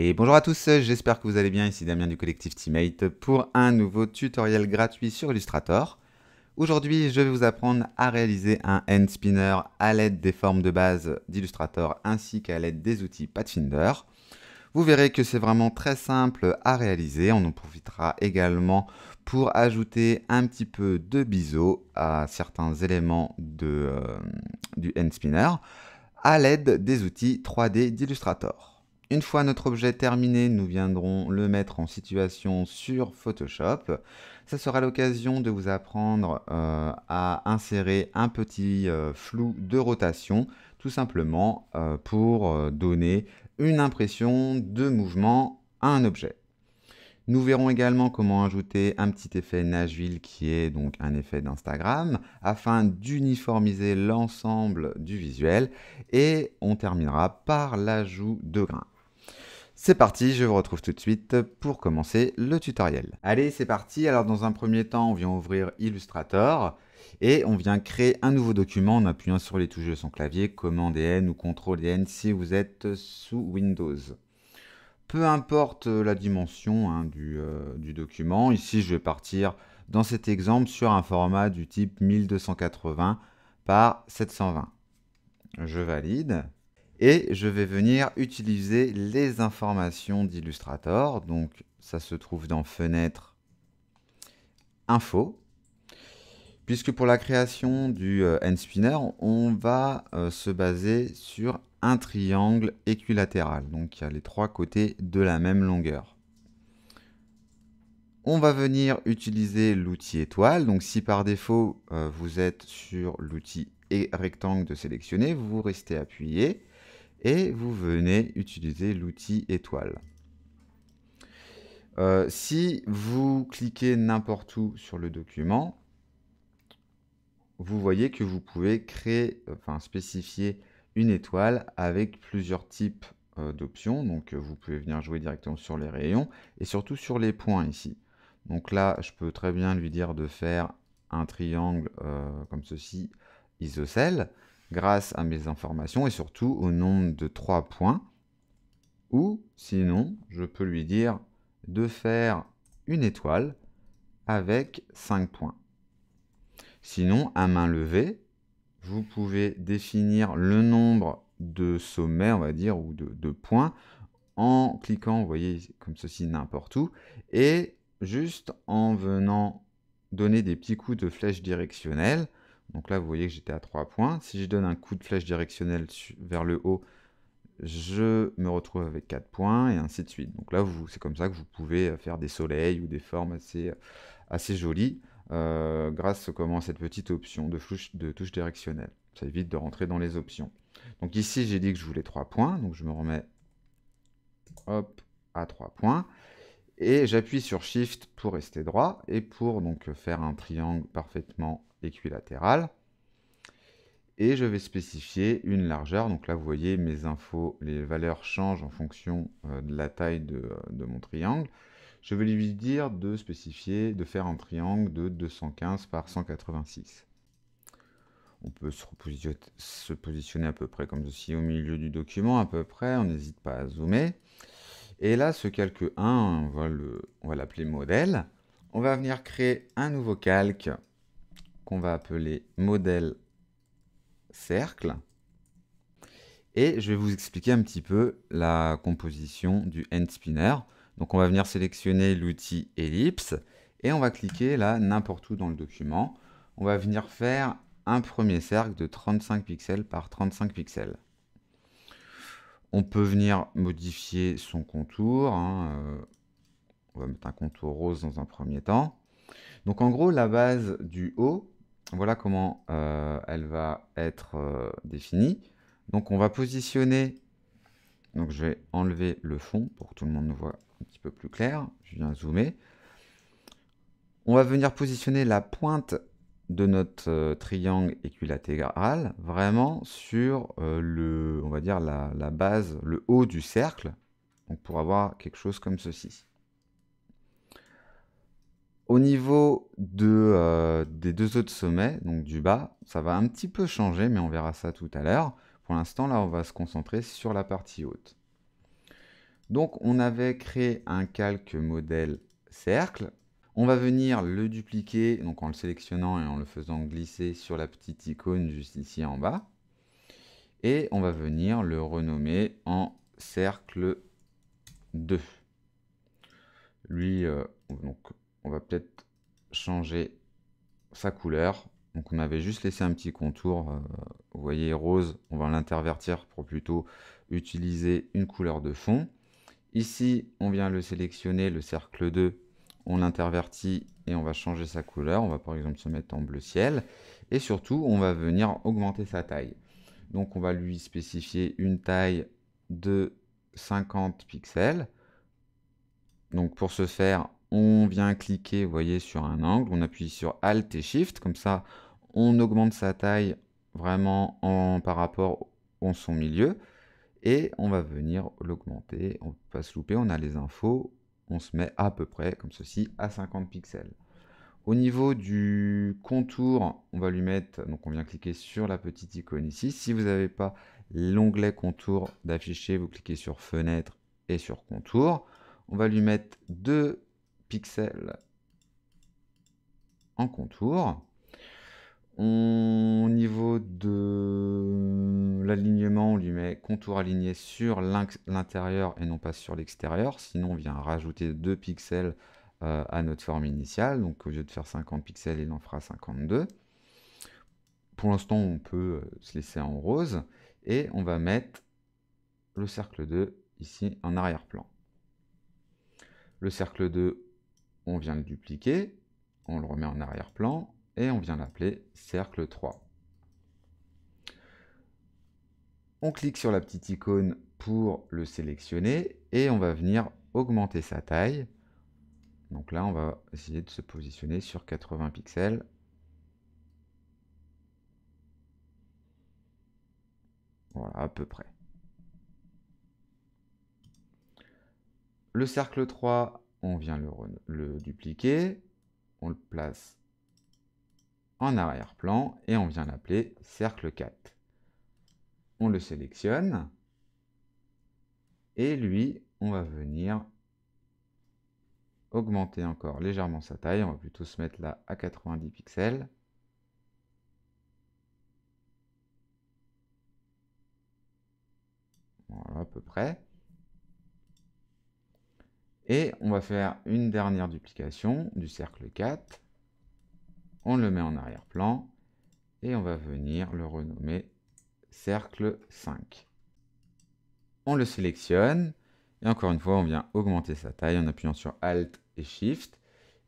Et bonjour à tous, j'espère que vous allez bien, ici Damien du collectif Teammate pour un nouveau tutoriel gratuit sur Illustrator. Aujourd'hui, je vais vous apprendre à réaliser un end spinner à l'aide des formes de base d'Illustrator ainsi qu'à l'aide des outils Pathfinder. Vous verrez que c'est vraiment très simple à réaliser, on en profitera également pour ajouter un petit peu de biseau à certains éléments euh, du end spinner à l'aide des outils 3D d'Illustrator. Une fois notre objet terminé, nous viendrons le mettre en situation sur Photoshop. Ça sera l'occasion de vous apprendre euh, à insérer un petit euh, flou de rotation, tout simplement euh, pour donner une impression de mouvement à un objet. Nous verrons également comment ajouter un petit effet Nashville qui est donc un effet d'Instagram afin d'uniformiser l'ensemble du visuel et on terminera par l'ajout de grains. C'est parti, je vous retrouve tout de suite pour commencer le tutoriel. Allez, c'est parti. Alors dans un premier temps, on vient ouvrir Illustrator et on vient créer un nouveau document en appuyant sur les touches de son clavier, Command et N ou CTRL et N si vous êtes sous Windows. Peu importe la dimension hein, euh, du document, ici je vais partir dans cet exemple sur un format du type 1280 par 720. Je valide. Et je vais venir utiliser les informations d'Illustrator. Donc ça se trouve dans Fenêtre, Info. Puisque pour la création du euh, end spinner, on va euh, se baser sur un triangle équilatéral. Donc il y a les trois côtés de la même longueur. On va venir utiliser l'outil étoile. Donc si par défaut euh, vous êtes sur l'outil rectangle de sélectionner, vous restez appuyé et vous venez utiliser l'outil étoile. Euh, si vous cliquez n'importe où sur le document, vous voyez que vous pouvez créer, enfin spécifier une étoile avec plusieurs types euh, d'options. Donc vous pouvez venir jouer directement sur les rayons et surtout sur les points ici. Donc là, je peux très bien lui dire de faire un triangle euh, comme ceci, isocèle grâce à mes informations et surtout au nombre de 3 points. Ou sinon, je peux lui dire de faire une étoile avec 5 points. Sinon, à main levée, vous pouvez définir le nombre de sommets, on va dire, ou de, points, en cliquant, vous voyez, comme ceci, n'importe où, et juste en venant donner des petits coups de flèche directionnelle, donc là, vous voyez que j'étais à 3 points. Si je donne un coup de flèche directionnel vers le haut, je me retrouve avec 4 points, et ainsi de suite. Donc là, c'est comme ça que vous pouvez faire des soleils ou des formes assez, assez jolies, euh, grâce à cette petite option de, touche directionnelle. Ça évite de rentrer dans les options. Donc ici, j'ai dit que je voulais 3 points, donc je me remets à 3 points. Et j'appuie sur Shift pour rester droit et pour donc faire un triangle parfaitement équilatéral. Et je vais spécifier une largeur. Donc là, vous voyez, mes infos, les valeurs changent en fonction euh, de la taille de, mon triangle. Je vais lui dire de spécifier, de faire un triangle de 215 par 186. On peut se se positionner à peu près comme ceci au milieu du document, à peu près. On n'hésite pas à zoomer. Et là, ce calque 1, on va l'appeler modèle. On va venir créer un nouveau calque qu'on va appeler modèle cercle. Et je vais vous expliquer un petit peu la composition du end spinner. Donc on va venir sélectionner l'outil ellipse et on va cliquer là n'importe où dans le document. On va venir faire un premier cercle de 35 pixels par 35 pixels. On peut venir modifier son contour. Hein, euh, on va mettre un contour rose dans un premier temps. Donc en gros, la base du haut, voilà comment euh, elle va être euh, définie. Donc on va positionner, donc je vais enlever le fond pour que tout le monde nous voit un petit peu plus clair. Je viens zoomer. On va venir positionner la pointe de notre euh, triangle équilatéral vraiment sur le, on va dire la, base, le haut du cercle, donc pour avoir quelque chose comme ceci. Au niveau euh, des deux autres sommets, donc du bas, ça va un petit peu changer, mais on verra ça tout à l'heure. Pour l'instant, là, on va se concentrer sur la partie haute. Donc on avait créé un calque modèle cercle. On va venir le dupliquer donc en le sélectionnant et en le faisant glisser sur la petite icône juste ici en bas. Et on va venir le renommer en cercle 2. Lui, euh, donc, on va peut-être changer sa couleur. Donc on avait juste laissé un petit contour, euh, vous voyez rose, on va l'intervertir pour plutôt utiliser une couleur de fond. Ici, on vient le sélectionner, le cercle 2, on l'intervertit et on va changer sa couleur. On va par exemple se mettre en bleu ciel. Et surtout, on va venir augmenter sa taille. Donc on va lui spécifier une taille de 50 pixels. Donc pour ce faire, on vient cliquer, vous voyez, sur un angle, on appuie sur Alt et Shift, comme ça on augmente sa taille vraiment en, par rapport à son milieu, et on va venir l'augmenter, on ne peut pas se louper, on a les infos, on se met à peu près comme ceci à 50 pixels. Au niveau du contour, on va lui mettre, donc on vient cliquer sur la petite icône ici. Si vous n'avez pas l'onglet contour d'afficher, vous cliquez sur fenêtre et sur contour. On va lui mettre 2 pixels en contour. Au niveau de l'alignement, on lui met contour aligné sur l'intérieur et non pas sur l'extérieur. Sinon, on vient rajouter 2 pixels euh, à notre forme initiale. Donc, au lieu de faire 50 pixels, il en fera 52. Pour l'instant, on peut euh, se laisser en rose. Et on va mettre le cercle 2 ici en arrière-plan. Le cercle 2, on vient le dupliquer, on le remet en arrière-plan et on vient l'appeler cercle 3. On clique sur la petite icône pour le sélectionner et on va venir augmenter sa taille. Donc là, on va essayer de se positionner sur 80 pixels. Voilà, à peu près. Le cercle 3, on vient le, dupliquer, on le place en arrière-plan et on vient l'appeler cercle 4. On le sélectionne et lui, on va venir augmenter encore légèrement sa taille. On va plutôt se mettre là à 90 pixels. Voilà, à peu près. Et on va faire une dernière duplication du cercle 4. On le met en arrière-plan et on va venir le renommer cercle 5. On le sélectionne et encore une fois, on vient augmenter sa taille en appuyant sur Alt et Shift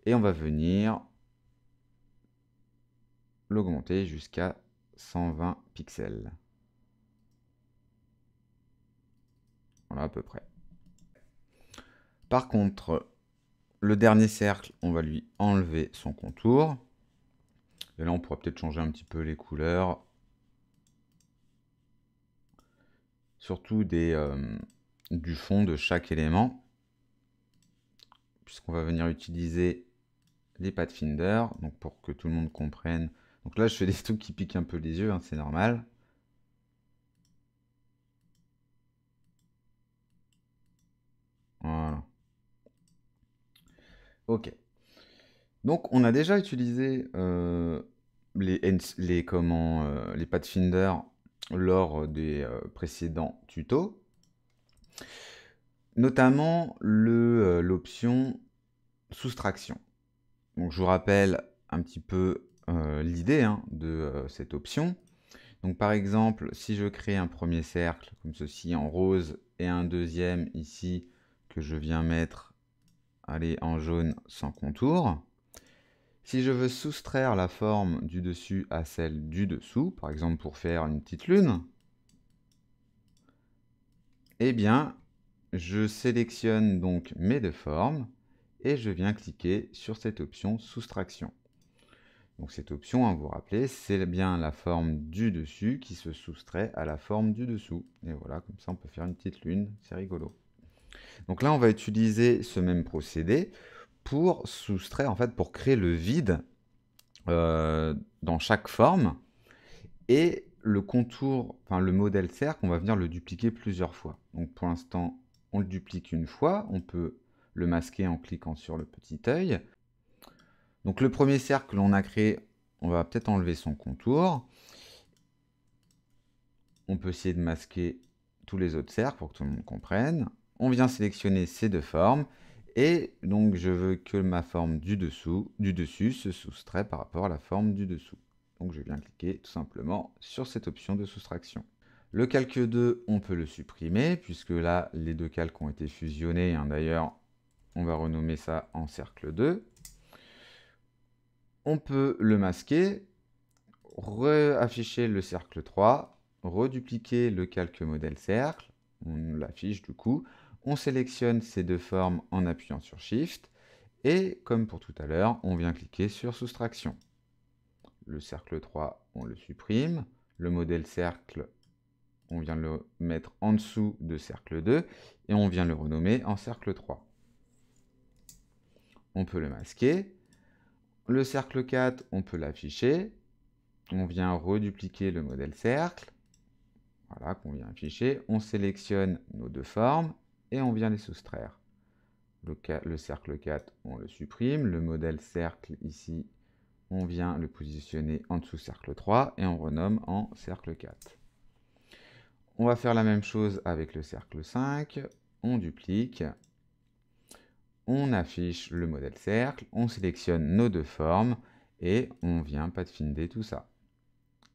et on va venir l'augmenter jusqu'à 120 pixels. Voilà à peu près. Par contre, le dernier cercle, on va lui enlever son contour. Et là, on pourra peut-être changer un petit peu les couleurs. Surtout euh, du fond de chaque élément. Puisqu'on va venir utiliser les Pathfinder, donc pour que tout le monde comprenne. Donc là, je fais des trucs qui piquent un peu les yeux, hein, c'est normal. Voilà. Ok. Donc, on a déjà utilisé euh, les, les, euh, les Pathfinder lors des euh, précédents tutos, notamment l'option soustraction. Je vous rappelle un petit peu l'idée hein, de cette option. Donc, par exemple, si je crée un premier cercle comme ceci en rose et un deuxième ici que je viens mettre aller en jaune sans contour. Si je veux soustraire la forme du dessus à celle du dessous, par exemple pour faire une petite lune, eh bien, je sélectionne donc mes deux formes et je viens cliquer sur cette option soustraction. Donc cette option, hein, vous rappeler, c'est bien la forme du dessus qui se soustrait à la forme du dessous. Et voilà, comme ça on peut faire une petite lune, c'est rigolo. Donc là, on va utiliser ce même procédé pour soustraire, en fait, pour créer le vide euh, dans chaque forme. Et le contour, enfin le modèle cercle, on va venir le dupliquer plusieurs fois. Donc pour l'instant, on le duplique une fois, on peut le masquer en cliquant sur le petit œil. Donc le premier cercle que l'on a créé, on va peut-être enlever son contour. On peut essayer de masquer tous les autres cercles pour que tout le monde comprenne. On vient sélectionner ces deux formes. Et donc je veux que ma forme du dessous, du dessus se soustrait par rapport à la forme du dessous. Donc je viens cliquer tout simplement sur cette option de soustraction. Le calque 2, on peut le supprimer, puisque là, les deux calques ont été fusionnés. Hein. D'ailleurs, on va renommer ça en cercle 2. On peut le masquer, réafficher le cercle 3, redupliquer le calque modèle cercle, on l'affiche du coup, on sélectionne ces deux formes en appuyant sur Shift, et comme pour tout à l'heure, on vient cliquer sur soustraction. Le cercle 3, on le supprime, le modèle cercle, on vient le mettre en dessous de cercle 2, et on vient le renommer en cercle 3 on peut le masquer. Le cercle 4, on peut l'afficher. On vient redupliquer le modèle cercle. Voilà, qu'on vient afficher. On sélectionne nos deux formes et on vient les soustraire. Le, le, cercle 4, on le supprime. Le modèle cercle, ici, on vient le positionner en dessous cercle 3 et on renomme en cercle 4. On va faire la même chose avec le cercle 5. On duplique on affiche le modèle cercle, on sélectionne nos deux formes et on vient pathfinder tout ça.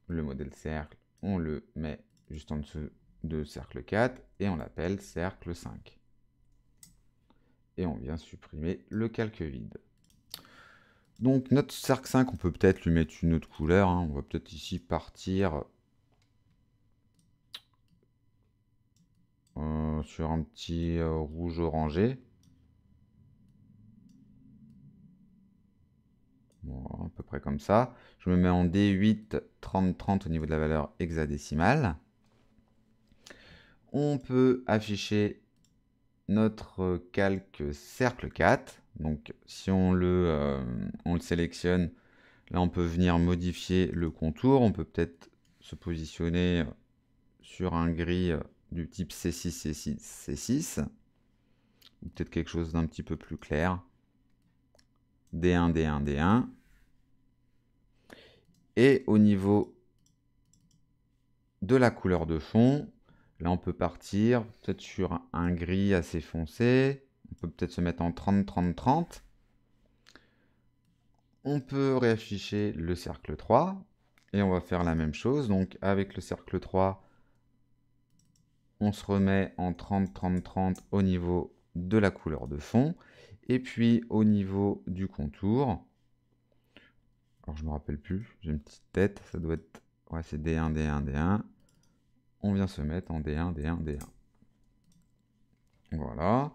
Le modèle cercle, on le met juste en dessous de cercle 4 et on l'appelle cercle 5. Et on vient supprimer le calque vide. Donc notre cercle 5, on peut peut-être lui mettre une autre couleur. Hein. On va peut-être ici partir euh, sur un petit euh, rouge orangé. à peu près comme ça. Je me mets en D8 30 30 au niveau de la valeur hexadécimale. On peut afficher notre calque cercle 4. Donc si on le, euh, on le sélectionne, là on peut venir modifier le contour. On peut peut-être se positionner sur un gris du type C6, C6, C6. Ou peut-être quelque chose d'un petit peu plus clair. D1, D1, D1. Et au niveau de la couleur de fond, là on peut partir peut-être sur un gris assez foncé. On peut peut-être se mettre en 30, 30, 30. On peut réafficher le cercle 3. Et on va faire la même chose. Donc avec le cercle 3, on se remet en 30, 30, 30 au niveau de la couleur de fond. Et puis au niveau du contour, alors je me rappelle plus, j'ai une petite tête, ça doit être, ouais c'est D1, D1, D1. On vient se mettre en D1, D1, D1. Voilà.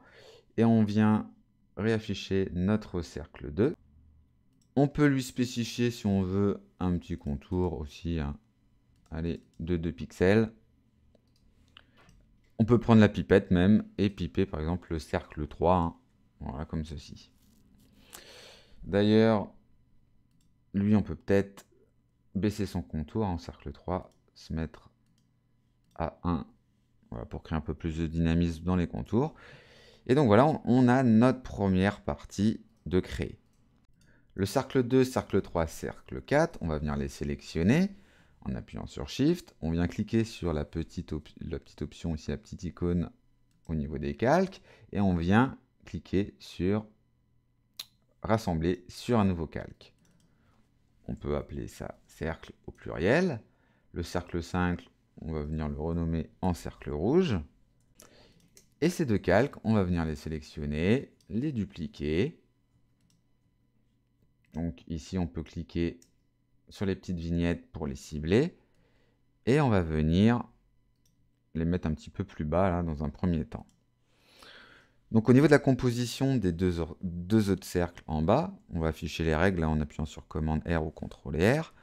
Et on vient réafficher notre cercle 2. On peut lui spécifier si on veut un petit contour aussi, hein. allez, de 2 pixels. On peut prendre la pipette même et piper par exemple le cercle 3, hein. voilà comme ceci. D'ailleurs, lui, on peut peut-être baisser son contour en cercle 3, se mettre à 1 pour créer un peu plus de dynamisme dans les contours. Et donc voilà, on a notre première partie de créer. Le cercle 2, cercle 3, cercle 4, on va venir les sélectionner en appuyant sur Shift. On vient cliquer sur la petite, la petite option ici, la petite icône au niveau des calques. Et on vient cliquer sur Rassembler sur un nouveau calque. On peut appeler ça cercle au pluriel. Le cercle 5, on va venir le renommer en cercle rouge. Et ces deux calques, on va venir les sélectionner, les dupliquer. Donc ici, on peut cliquer sur les petites vignettes pour les cibler. Et on va venir les mettre un petit peu plus bas là, dans un premier temps. Donc au niveau de la composition des deux, autres cercles en bas, on va afficher les règles en appuyant sur commande R ou CTRL R.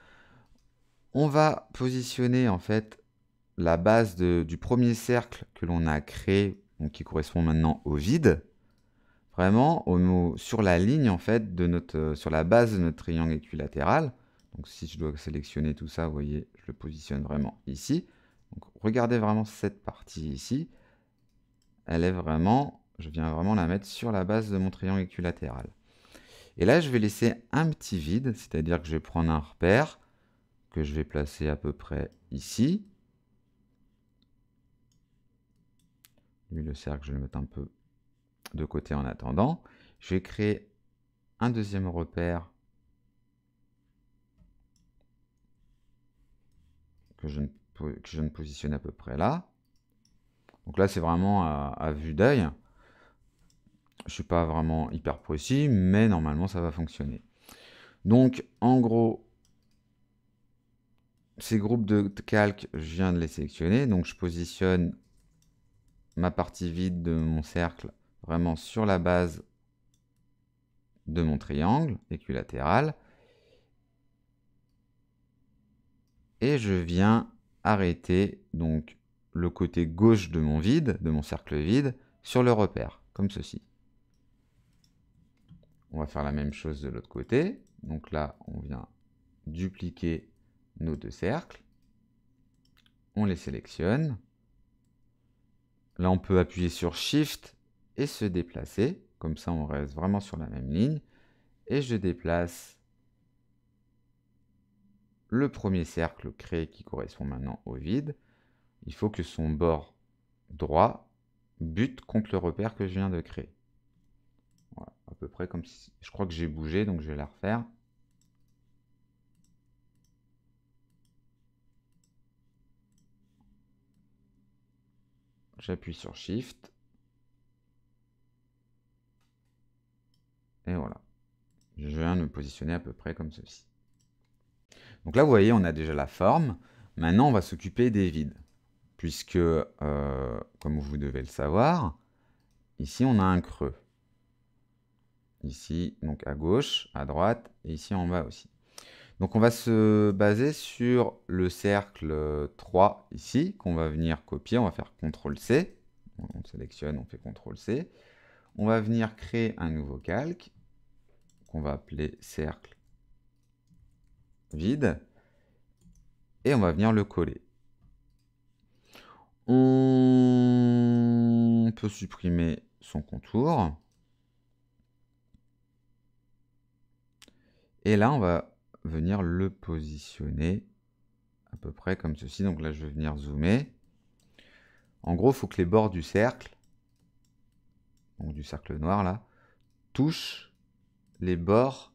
On va positionner en fait la base du premier cercle que l'on a créé, donc qui correspond maintenant au vide, vraiment sur la ligne en fait de notre, sur la base de notre triangle équilatéral. Donc si je dois sélectionner tout ça, vous voyez, je le positionne vraiment ici. Donc regardez vraiment cette partie ici elle est vraiment, je viens vraiment la mettre sur la base de mon triangle équilatéral. Et là, je vais laisser un petit vide, c'est-à-dire que je vais prendre un repère que je vais placer à peu près ici. Le cercle, je vais le mettre un peu de côté en attendant. Je vais créer un deuxième repère que je, ne, positionne à peu près là. Donc là, c'est vraiment à, vue d'œil. Je ne suis pas vraiment hyper précis, mais normalement, ça va fonctionner. Donc, en gros, ces groupes de calques, je viens de les sélectionner. Donc, je positionne ma partie vide de mon cercle vraiment sur la base de mon triangle équilatéral. Et je viens arrêter donc le côté gauche de mon vide, de mon cercle vide, sur le repère, comme ceci. On va faire la même chose de l'autre côté. Donc là, on vient dupliquer nos deux cercles. On les sélectionne. Là, on peut appuyer sur Shift et se déplacer. Comme ça, on reste vraiment sur la même ligne. Et je déplace le premier cercle créé qui correspond maintenant au vide. Il faut que son bord droit bute contre le repère que je viens de créer. Voilà, à peu près comme si... Je crois que j'ai bougé, donc je vais la refaire. J'appuie sur Shift. Et voilà. Je viens de me positionner à peu près comme ceci. Donc là, vous voyez, on a déjà la forme. Maintenant, on va s'occuper des vides. Puisque, euh, comme vous devez le savoir, ici, on a un creux. Ici, donc à gauche, à droite, et ici en bas aussi. Donc on va se baser sur le cercle 3 ici, qu'on va venir copier. On va faire CTRL-C. On sélectionne, on fait CTRL-C. On va venir créer un nouveau calque qu'on va appeler cercle vide. Et on va venir le coller. On peut supprimer son contour. Et là, on va venir le positionner à peu près comme ceci. Donc là, je vais venir zoomer. En gros, il faut que les bords du cercle, donc du cercle noir là, touchent les bords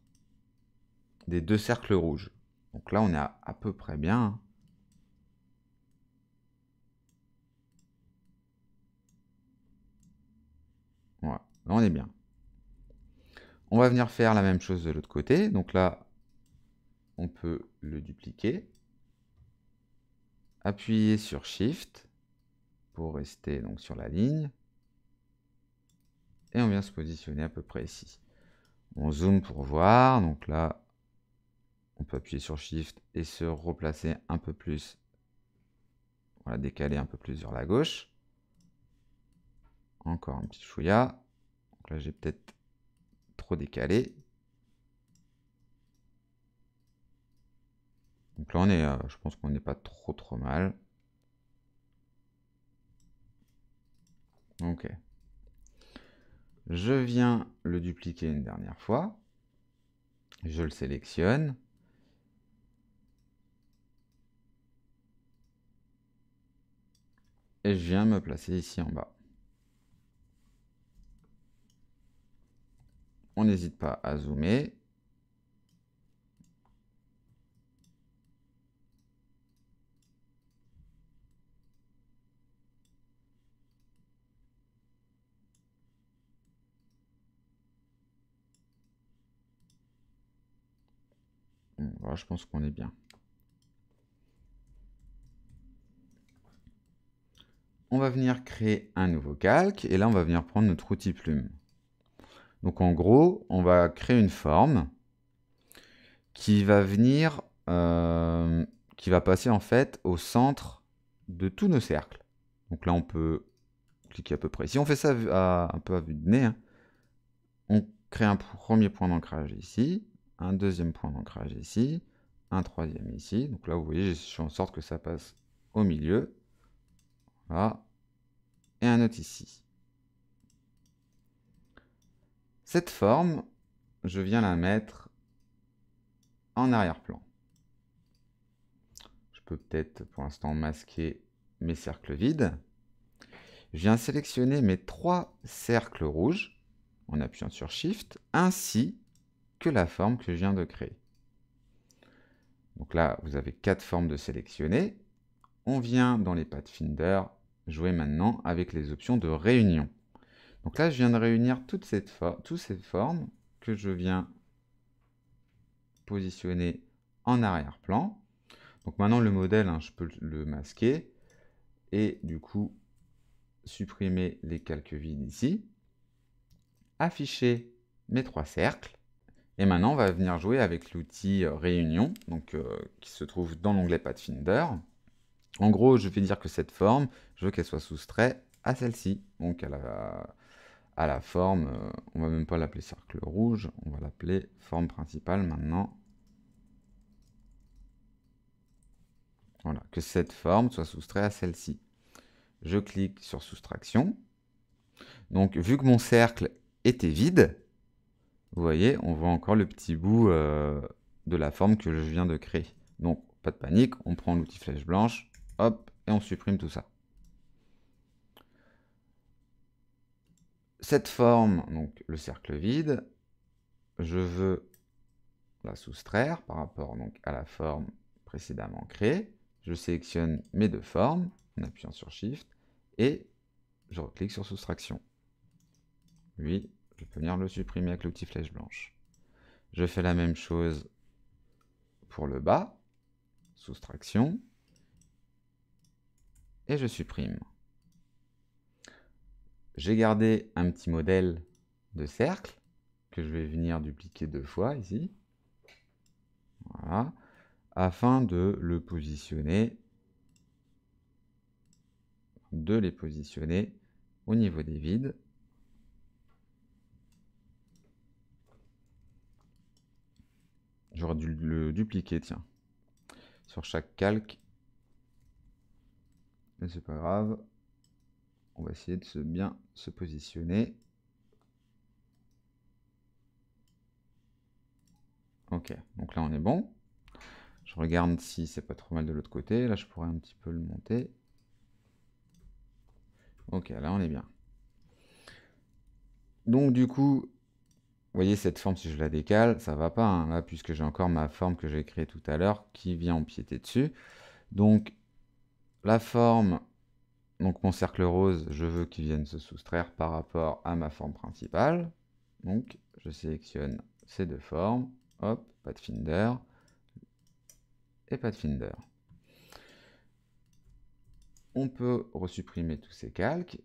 des deux cercles rouges. Donc là, on est à, peu près bien. Hein. Voilà, là on est bien. On va venir faire la même chose de l'autre côté. Donc là, on peut le dupliquer. Appuyer sur Shift pour rester donc sur la ligne. Et on vient se positionner à peu près ici. On zoome pour voir. Donc là, on peut appuyer sur Shift et se replacer un peu plus. Voilà, décaler un peu plus vers la gauche. Encore un petit chouïa. Donc là, j'ai peut-être trop décalé. Donc là, on est, euh, je pense qu'on n'est pas trop trop mal. Ok. Je viens le dupliquer une dernière fois. Je le sélectionne. Et je viens me placer ici en bas. On n'hésite pas à zoomer. Je pense qu'on est bien. On va venir créer un nouveau calque et là on va venir prendre notre outil plume. Donc en gros, on va créer une forme qui va venir, euh, qui va passer en fait au centre de tous nos cercles. Donc là on peut cliquer à peu près. Si on fait ça un peu à vue de nez, hein, on crée un premier point d'ancrage ici, un deuxième point d'ancrage ici, un troisième ici. Donc là, vous voyez, je fais en sorte que ça passe au milieu. Voilà. Et un autre ici. Cette forme, je viens la mettre en arrière-plan. Je peux peut-être pour l'instant masquer mes cercles vides. Je viens sélectionner mes trois cercles rouges en appuyant sur Shift, ainsi que la forme que je viens de créer. Donc là, vous avez quatre formes de sélectionner. On vient dans les Pathfinder jouer maintenant avec les options de réunion. Donc là, je viens de réunir toutes ces, formes que je viens positionner en arrière-plan. Donc maintenant, le modèle, hein, je peux le masquer et du coup supprimer les calques vides ici, afficher mes trois cercles, et maintenant on va venir jouer avec l'outil euh, Réunion, euh, qui se trouve dans l'onglet Pathfinder. En gros, je vais dire que cette forme, je veux qu'elle soit soustraite à celle-ci, donc à la, à la forme, euh, on va même pas l'appeler cercle rouge, on va l'appeler forme principale maintenant. Voilà, que cette forme soit soustraite à celle-ci. Je clique sur soustraction. Donc, vu que mon cercle était vide, vous voyez, on voit encore le petit bout euh, de la forme que je viens de créer. Donc, pas de panique, on prend l'outil flèche blanche, hop, et on supprime tout ça. Cette forme, donc le cercle vide, je veux la soustraire par rapport donc, à la forme précédemment créée. Je sélectionne mes deux formes en appuyant sur Shift et je reclique sur soustraction. Lui, je peux venir le supprimer avec l'outil flèche blanche. Je fais la même chose pour le bas, soustraction, et je supprime. J'ai gardé un petit modèle de cercle que je vais venir dupliquer deux fois ici. Voilà. Afin de le positionner, de les positionner au niveau des vides. J'aurais dû le dupliquer, tiens. Sur chaque calque. Mais c'est pas grave. On va essayer de se bien se positionner. Ok, donc là on est bon. Je regarde si c'est pas trop mal de l'autre côté. Là je pourrais un petit peu le monter. Ok, là on est bien. Donc du coup, vous voyez cette forme, si je la décale, ça va pas, hein, là, puisque j'ai encore ma forme que j'ai créée tout à l'heure qui vient empiéter dessus. Donc la forme, donc mon cercle rose, je veux qu'il vienne se soustraire par rapport à ma forme principale. Donc je sélectionne ces deux formes, hop, Pathfinder et Pathfinder. On peut resupprimer tous ces calques.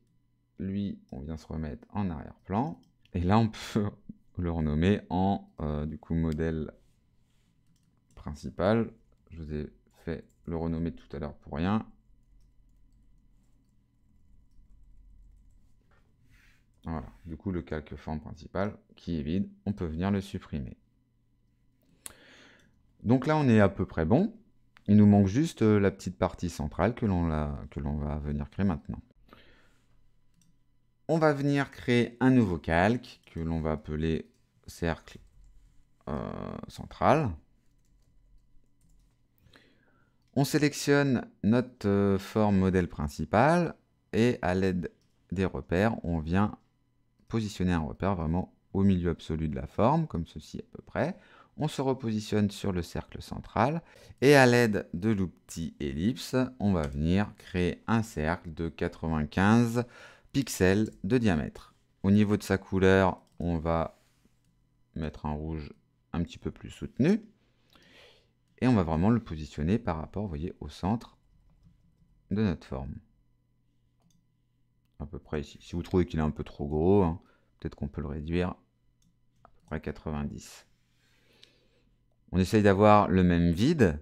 Lui, on vient se remettre en arrière-plan. Et là, on peut le renommer en euh, du coup modèle principal. Je vous ai fait le renommer tout à l'heure pour rien. Voilà, du coup le calque forme principal qui est vide, on peut venir le supprimer. Donc là on est à peu près bon. Il nous manque juste euh, la petite partie centrale que l'on va venir créer maintenant. On va venir créer un nouveau calque que l'on va appeler cercle euh, central. On sélectionne notre euh, forme modèle principale et à l'aide des repères, on vient positionner un repère vraiment au milieu absolu de la forme, comme ceci à peu près on se repositionne sur le cercle central et à l'aide de l'outil ellipse, on va venir créer un cercle de 95 pixels de diamètre. Au niveau de sa couleur, on va mettre un rouge un petit peu plus soutenu et on va vraiment le positionner par rapport, voyez, au centre de notre forme. À peu près ici. Si vous trouvez qu'il est un peu trop gros, hein, peut-être qu'on peut le réduire à peu près 90. On essaye d'avoir le même vide,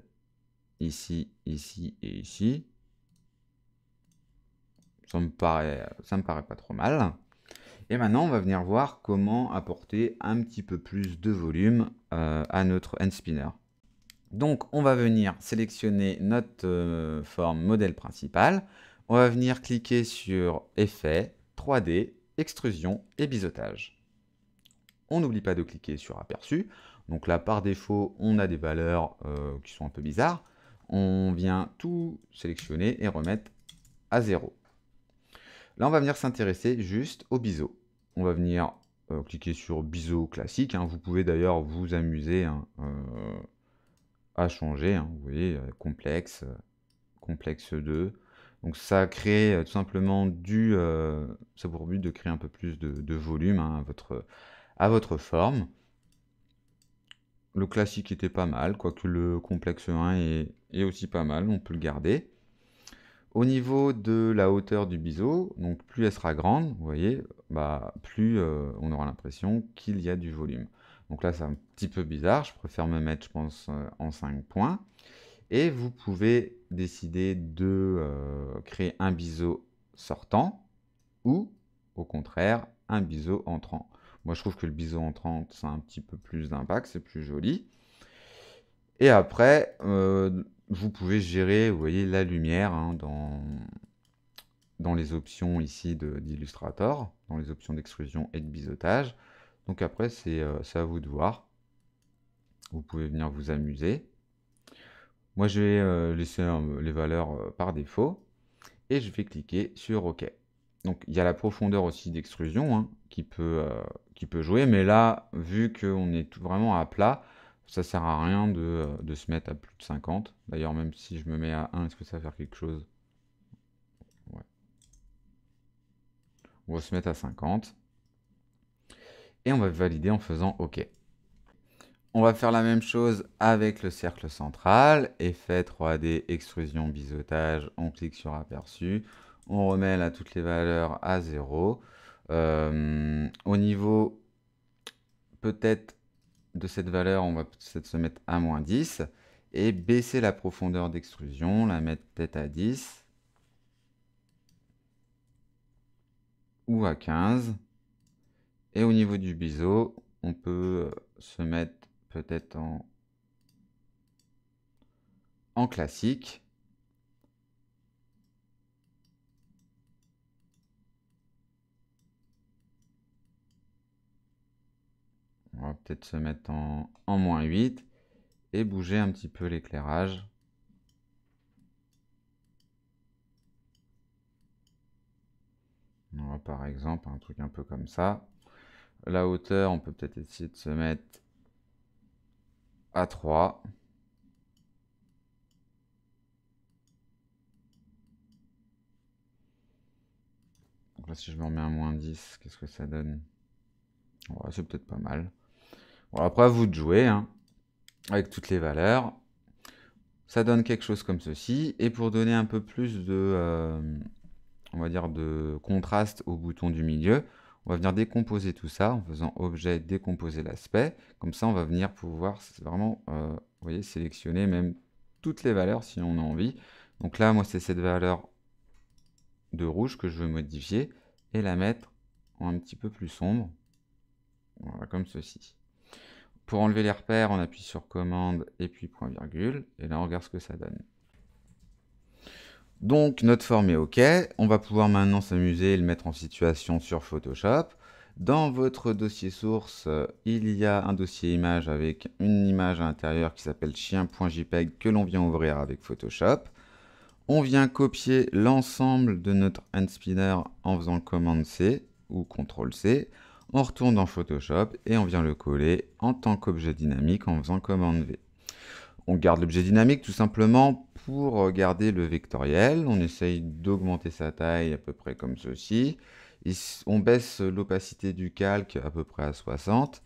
ici, ici et ici. Ça me paraît, ça me paraît pas trop mal. Et maintenant, on va venir voir comment apporter un petit peu plus de volume euh, à notre end spinner. Donc, on va venir sélectionner notre euh, forme modèle principal. On va venir cliquer sur Effet, 3D, Extrusion et Biseautage. on n'oublie pas de cliquer sur aperçu. Donc là, par défaut, on a des valeurs euh, qui sont un peu bizarres. On vient tout sélectionner et remettre à 0. Là, on va venir s'intéresser juste au biseau. On va venir euh, cliquer sur biseau classique. Hein. Vous pouvez d'ailleurs vous amuser hein, euh, à changer. Hein. Vous voyez, complexe, complexe 2. Donc ça crée tout simplement du... ça pour but de créer un peu plus de, volume à, votre, à votre forme. Le classique était pas mal, quoique le complexe 1 est, aussi pas mal, on peut le garder. Au niveau de la hauteur du biseau, donc plus elle sera grande, vous voyez, bah, plus euh, on aura l'impression qu'il y a du volume. Donc là, c'est un petit peu bizarre, je préfère me mettre, je pense, euh, en 5 points. Et vous pouvez décider de euh, créer un biseau sortant ou, au contraire, un biseau entrant. Moi, je trouve que le bison en 30, ça a un petit peu plus d'impact, c'est plus joli. Et après, vous pouvez gérer, vous voyez, la lumière hein, dans, dans les options ici d'Illustrator, dans les options d'extrusion et de biseautage. Donc après, c'est euh, à vous de voir. Vous pouvez venir vous amuser. Moi, je vais euh, laisser les valeurs par défaut. Et je vais cliquer sur OK. Donc il y a la profondeur aussi d'extrusion hein, qui, peut, euh, qui peut jouer, mais là, vu qu'on est tout vraiment à plat, ça sert à rien de, euh, de, se mettre à plus de 50. D'ailleurs, même si je me mets à 1, est-ce que ça va faire quelque chose? Ouais. On va se mettre à 50. Et on va valider en faisant OK. On va faire la même chose avec le cercle central, effet 3D, extrusion, biseautage, on clique sur aperçu, on remet là toutes les valeurs à 0. Euh, au niveau peut-être de cette valeur, on va peut-être se mettre à moins 10 et baisser la profondeur d'extrusion, la mettre peut-être à 10 ou à 15. Et au niveau du biseau, on peut se mettre peut-être en, en classique On va peut-être se mettre en, moins 8 et bouger un petit peu l'éclairage. On va par exemple un truc un peu comme ça. La hauteur, on peut peut-être essayer de se mettre à 3. Donc là, si je me remets à moins 10, qu'est-ce que ça donne? C'est peut-être pas mal après, à vous de jouer hein, avec toutes les valeurs. Ça donne quelque chose comme ceci. Et pour donner un peu plus de, euh, on va dire, de contraste au bouton du milieu, on va venir décomposer tout ça en faisant objet décomposer l'aspect. Comme ça, on va venir pouvoir vraiment, euh, vous voyez, sélectionner même toutes les valeurs si on a envie. Donc là, moi, c'est cette valeur de rouge que je veux modifier et la mettre en un petit peu plus sombre. Voilà, comme ceci. Pour enlever les repères, on appuie sur commande et puis point virgule. Et là, on regarde ce que ça donne. Donc, notre forme est OK. On va pouvoir maintenant s'amuser et le mettre en situation sur Photoshop. Dans votre dossier source, il y a un dossier image avec une image à l'intérieur qui s'appelle chien.jpeg que l'on vient ouvrir avec Photoshop. On vient copier l'ensemble de notre hand spinner en faisant commande C ou CTRL C on retourne dans Photoshop et on vient le coller en tant qu'objet dynamique en faisant commande V. On garde l'objet dynamique tout simplement pour garder le vectoriel. On essaye d'augmenter sa taille à peu près comme ceci. On baisse l'opacité du calque à peu près à 60.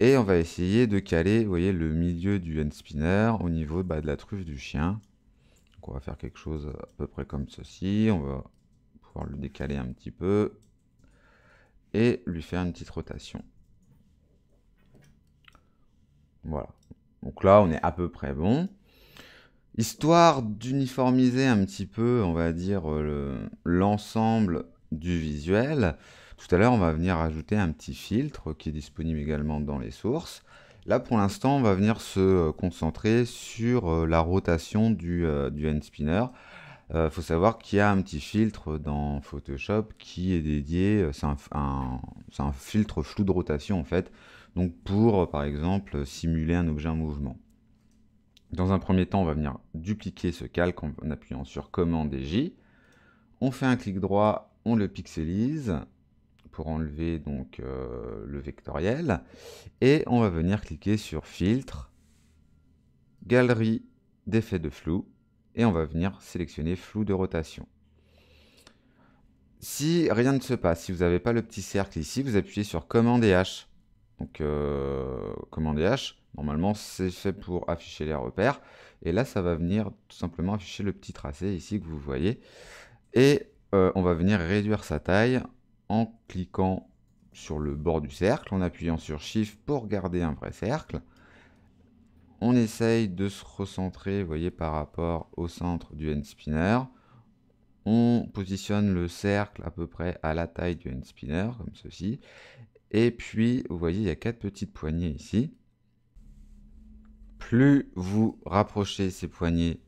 Et on va essayer de caler vous voyez, le milieu du hand spinner au niveau bah, de la truffe du chien. On va faire quelque chose à peu près comme ceci. On va pouvoir le décaler un petit peu et lui faire une petite rotation. Voilà. Donc là, on est à peu près bon. Histoire d'uniformiser un petit peu, on va dire, l'ensemble du visuel, tout à l'heure, on va venir ajouter un petit filtre qui est disponible également dans les sources. Là, pour l'instant, on va venir se concentrer sur euh, la rotation du, euh, du hand spinner Il faut savoir qu'il y a un petit filtre dans Photoshop qui est dédié, c'est un, filtre flou de rotation en fait, donc pour par exemple simuler un objet en mouvement. Dans un premier temps, on va venir dupliquer ce calque en appuyant sur Commande et J. On fait un clic droit, on le pixelise pour enlever donc euh, le vectoriel. Et on va venir cliquer sur Filtre, Galerie d'effets de flou. Et on va venir sélectionner flou de rotation. Si rien ne se passe, si vous n'avez pas le petit cercle ici, vous appuyez sur Commande et H. Donc, euh, Commande et H, normalement, c'est fait pour afficher les repères. Et là, ça va venir tout simplement afficher le petit tracé ici que vous voyez. Et euh, on va venir réduire sa taille en cliquant sur le bord du cercle, en appuyant sur Shift pour garder un vrai cercle. On essaye de se recentrer, voyez, par rapport au centre du hand spinner. On positionne le cercle à peu près à la taille du hand spinner, comme ceci. Et puis, vous voyez, il y a quatre petites poignées ici. Plus vous rapprochez ces poignées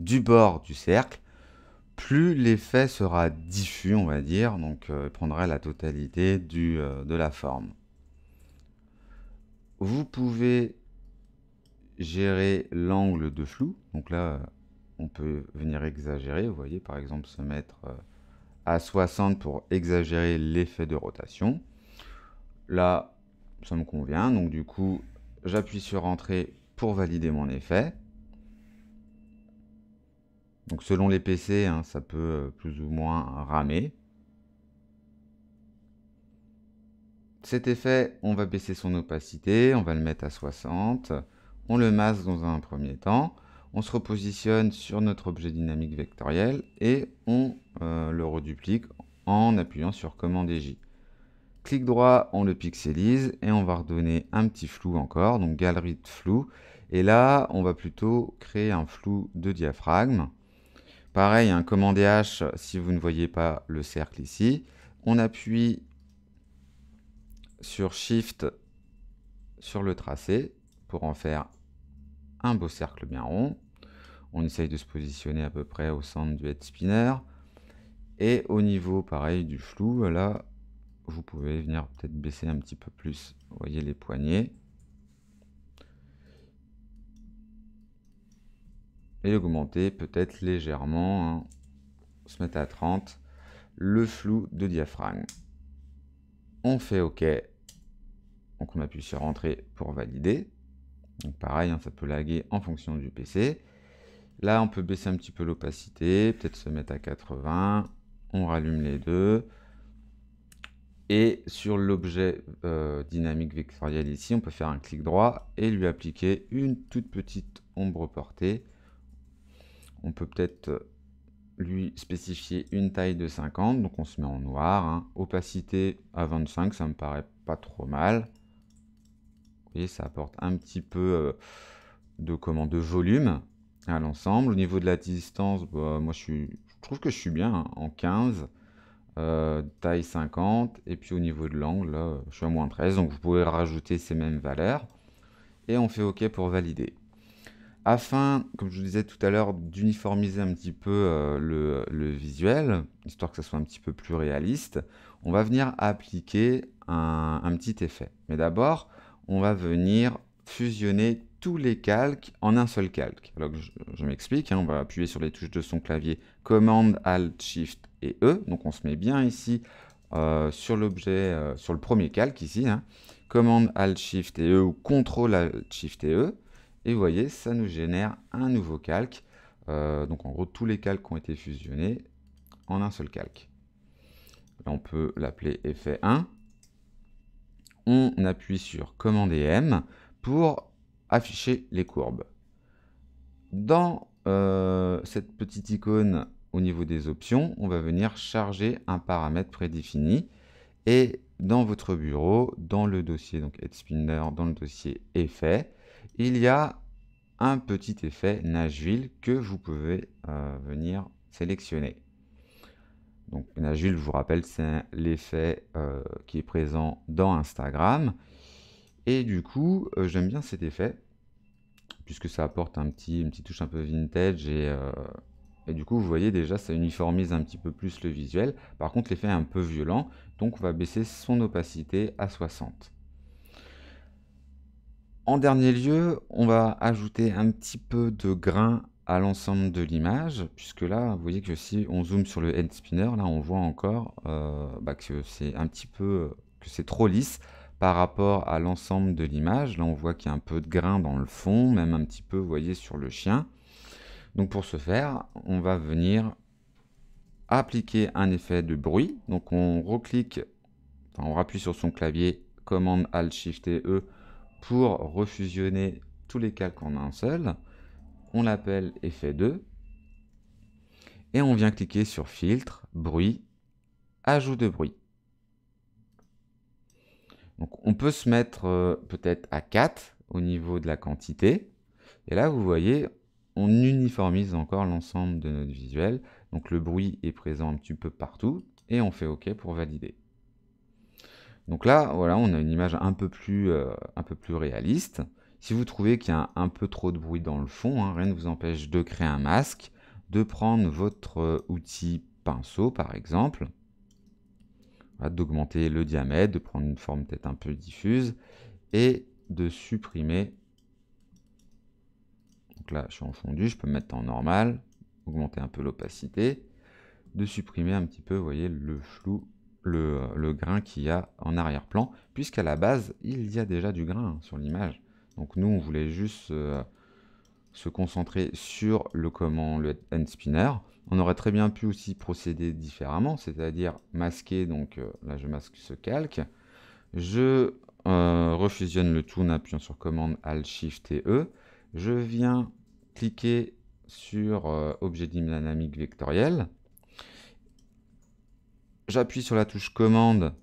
du bord du cercle, plus l'effet sera diffus, on va dire, donc euh, il prendra la totalité du, euh, de la forme. Vous pouvez gérer l'angle de flou, donc là, on peut venir exagérer, vous voyez, par exemple, se mettre euh, à 60 pour exagérer l'effet de rotation. Là, ça me convient, donc du coup, j'appuie sur Entrée pour valider mon effet. Donc selon les PC, hein, ça peut euh, plus ou moins ramer. Cet effet, on va baisser son opacité, on va le mettre à 60. On le masque dans un premier temps. On se repositionne sur notre objet dynamique vectoriel et on euh, le reduplique en appuyant sur Commande J. Clic droit, on le pixelise et on va redonner un petit flou encore, donc galerie de flou. Et là, on va plutôt créer un flou de diaphragme. Pareil, un commande H si vous ne voyez pas le cercle ici. On appuie sur Shift sur le tracé pour en faire un beau cercle bien rond. On essaye de se positionner à peu près au centre du head spinner. Et au niveau, pareil, du flou, là, vous pouvez venir peut-être baisser un petit peu plus, vous voyez les poignées. et augmenter peut-être légèrement, hein, se mettre à 30, le flou de diaphragme. On fait OK. Donc on appuie sur Entrée pour valider. Pareil, hein, ça peut laguer en fonction du PC. Là, on peut baisser un petit peu l'opacité, peut-être se mettre à 80. On rallume les deux. Et sur l'objet euh, dynamique vectoriel ici, on peut faire un clic droit et lui appliquer une toute petite ombre portée on peut peut-être lui spécifier une taille de 50, donc on se met en noir. Hein. Opacité à 25, ça me paraît pas trop mal. Voyez, ça apporte un petit peu euh, de, comment, de volume à l'ensemble. Au niveau de la distance, bah, moi je, suis, trouve que je suis bien hein, en 15, euh, taille 50, et puis au niveau de l'angle, je suis à moins 13, donc vous pouvez rajouter ces mêmes valeurs. Et on fait OK pour valider afin, comme je vous disais tout à l'heure, d'uniformiser un petit peu euh, le, visuel, histoire que ça soit un petit peu plus réaliste, on va venir appliquer un, petit effet. Mais d'abord, on va venir fusionner tous les calques en un seul calque. Alors je, m'explique, hein, on va appuyer sur les touches de son clavier Command, Alt, Shift et E. Donc on se met bien ici euh, sur l'objet, euh, sur le premier calque ici. Hein. Command, Alt, Shift et E ou Contrôle, Alt, Shift et E. Et vous voyez, ça nous génère un nouveau calque. Euh, donc en gros, tous les calques ont été fusionnés en un seul calque. Là, on peut l'appeler effet 1. On appuie sur commande et M pour afficher les courbes. Dans euh, cette petite icône au niveau des options, on va venir charger un paramètre prédéfini. Et dans votre bureau, dans le dossier donc Spinner, dans le dossier effet, il y a un petit effet Nashville que vous pouvez euh, venir sélectionner. Donc Nashville, je vous rappelle, c'est l'effet euh, qui est présent dans Instagram. Et du coup, euh, j'aime bien cet effet, puisque ça apporte un petit, une petite touche un peu vintage et Et du coup, vous voyez déjà, ça uniformise un petit peu plus le visuel. Par contre, l'effet est un peu violent, donc on va baisser son opacité à 60. En dernier lieu, on va ajouter un petit peu de grain à l'ensemble de l'image, puisque là, vous voyez que si on zoome sur le end spinner, là, on voit encore euh, bah, que c'est un petit peu, que c'est trop lisse par rapport à l'ensemble de l'image. Là, on voit qu'il y a un peu de grain dans le fond, même un petit peu, vous voyez, sur le chien. Donc pour ce faire, on va venir appliquer un effet de bruit. Donc on reclique, on appuie sur son clavier, commande Alt Shift et E pour refusionner tous les calques en un seul. On l'appelle effet 2. Et on vient cliquer sur filtre, bruit, ajout de bruit. Donc on peut se mettre euh, peut-être à 4 au niveau de la quantité. Et là, vous voyez, on uniformise encore l'ensemble de notre visuel. Donc le bruit est présent un petit peu partout et on fait OK pour valider. Donc là, voilà, on a une image un peu plus, euh, un peu plus réaliste. Si vous trouvez qu'il y a un, peu trop de bruit dans le fond, hein, rien ne vous empêche de créer un masque, de prendre votre euh, outil pinceau par exemple, d'augmenter le diamètre, de prendre une forme peut-être un peu diffuse et de supprimer donc là, je suis en fondu, je peux me mettre en normal, augmenter un peu l'opacité, de supprimer un petit peu, vous voyez, le flou, le, grain qu'il y a en arrière-plan, puisqu'à la base, il y a déjà du grain sur l'image. Donc nous, on voulait juste euh, se concentrer sur le comment le end spinner. On aurait très bien pu aussi procéder différemment, c'est-à-dire masquer, donc euh, là je masque ce calque, je euh, refusionne le tout en appuyant sur commande Alt Shift et E, je viens cliquer sur objet dynamique vectoriel. J'appuie sur la touche commande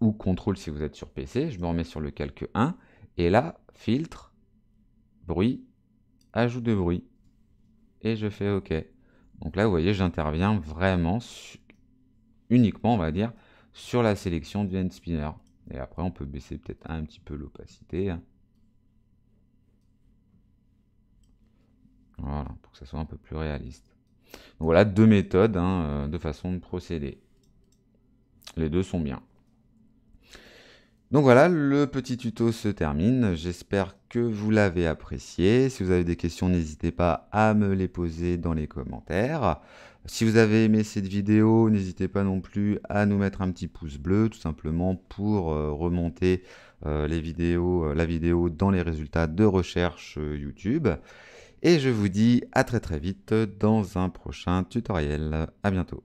ou contrôle si vous êtes sur PC. Je me remets sur le calque 1. Et là, filtre, bruit, ajout de bruit. Et je fais OK. Donc là, vous voyez, j'interviens vraiment uniquement, on va dire, sur la sélection du end spinner. Et après, on peut baisser peut-être un petit peu l'opacité. Hein. Voilà, pour que ça soit un peu plus réaliste. Donc voilà deux méthodes, hein, euh, de façon de procéder. Les deux sont bien. Donc voilà, le petit tuto se termine. J'espère que vous l'avez apprécié. Si vous avez des questions, n'hésitez pas à me les poser dans les commentaires. Si vous avez aimé cette vidéo, n'hésitez pas non plus à nous mettre un petit pouce bleu, tout simplement pour euh, remonter euh, vidéos, la vidéo dans les résultats de recherche YouTube. Et je vous dis à très très vite dans un prochain tutoriel. À bientôt.